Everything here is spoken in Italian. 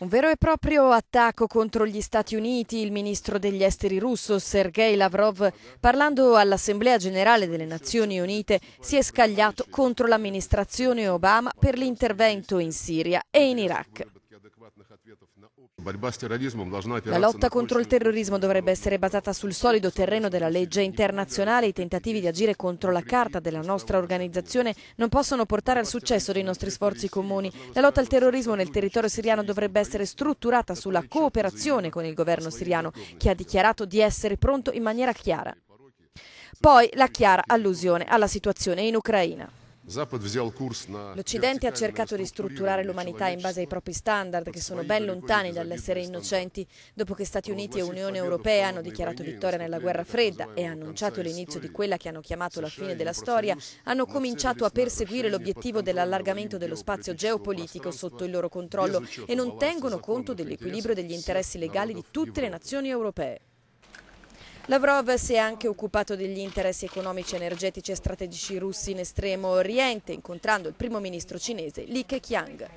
Un vero e proprio attacco contro gli Stati Uniti, il ministro degli esteri russo Sergei Lavrov, parlando all'Assemblea generale delle Nazioni Unite, si è scagliato contro l'amministrazione Obama per l'intervento in Siria e in Iraq. La lotta contro il terrorismo dovrebbe essere basata sul solido terreno della legge internazionale. I tentativi di agire contro la carta della nostra organizzazione non possono portare al successo dei nostri sforzi comuni. La lotta al terrorismo nel territorio siriano dovrebbe essere strutturata sulla cooperazione con il governo siriano, che ha dichiarato di essere pronto in maniera chiara. Poi la chiara allusione alla situazione in Ucraina. L'Occidente ha cercato di strutturare l'umanità in base ai propri standard, che sono ben lontani dall'essere innocenti. Dopo che Stati Uniti e Unione Europea hanno dichiarato vittoria nella guerra fredda e annunciato l'inizio di quella che hanno chiamato la fine della storia, hanno cominciato a perseguire l'obiettivo dell'allargamento dello spazio geopolitico sotto il loro controllo e non tengono conto dell'equilibrio degli interessi legali di tutte le nazioni europee. Lavrov si è anche occupato degli interessi economici, energetici e strategici russi in Estremo Oriente, incontrando il primo ministro cinese Li Keqiang.